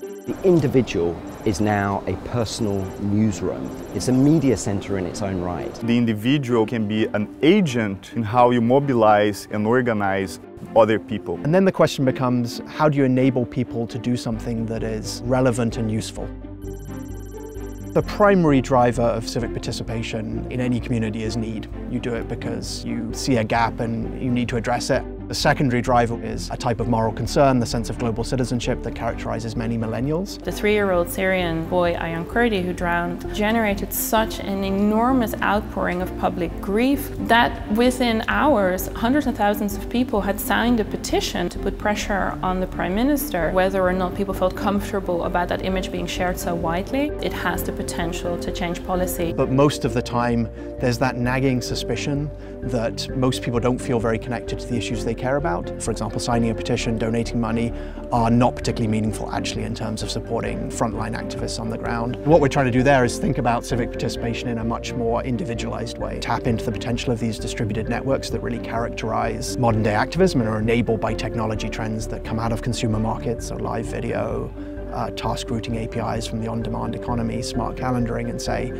The individual is now a personal newsroom. It's a media center in its own right. The individual can be an agent in how you mobilize and organize other people. And then the question becomes, how do you enable people to do something that is relevant and useful? The primary driver of civic participation in any community is need. You do it because you see a gap and you need to address it. The secondary driver is a type of moral concern, the sense of global citizenship that characterizes many millennials. The three-year-old Syrian boy Aylan Kurdi who drowned generated such an enormous outpouring of public grief that within hours hundreds of thousands of people had signed a petition to put pressure on the Prime Minister. Whether or not people felt comfortable about that image being shared so widely, it has the potential to change policy. But most of the time there's that nagging suspicion that most people don't feel very connected to the issues they care about. For example, signing a petition, donating money are not particularly meaningful actually in terms of supporting frontline activists on the ground. What we're trying to do there is think about civic participation in a much more individualized way. Tap into the potential of these distributed networks that really characterize modern day activism and are enabled by technology trends that come out of consumer markets, so live video, uh, task routing APIs from the on-demand economy, smart calendaring, and say,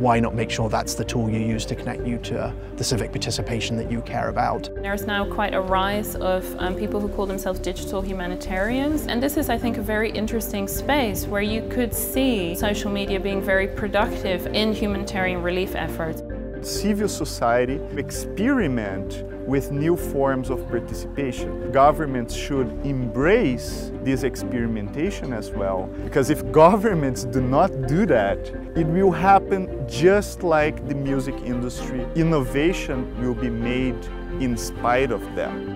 why not make sure that's the tool you use to connect you to the civic participation that you care about. There's now quite a rise of um, people who call themselves digital humanitarians and this is I think a very interesting space where you could see social media being very productive in humanitarian relief efforts. Civil society experiment with new forms of participation. Governments should embrace this experimentation as well, because if governments do not do that, it will happen just like the music industry. Innovation will be made in spite of them.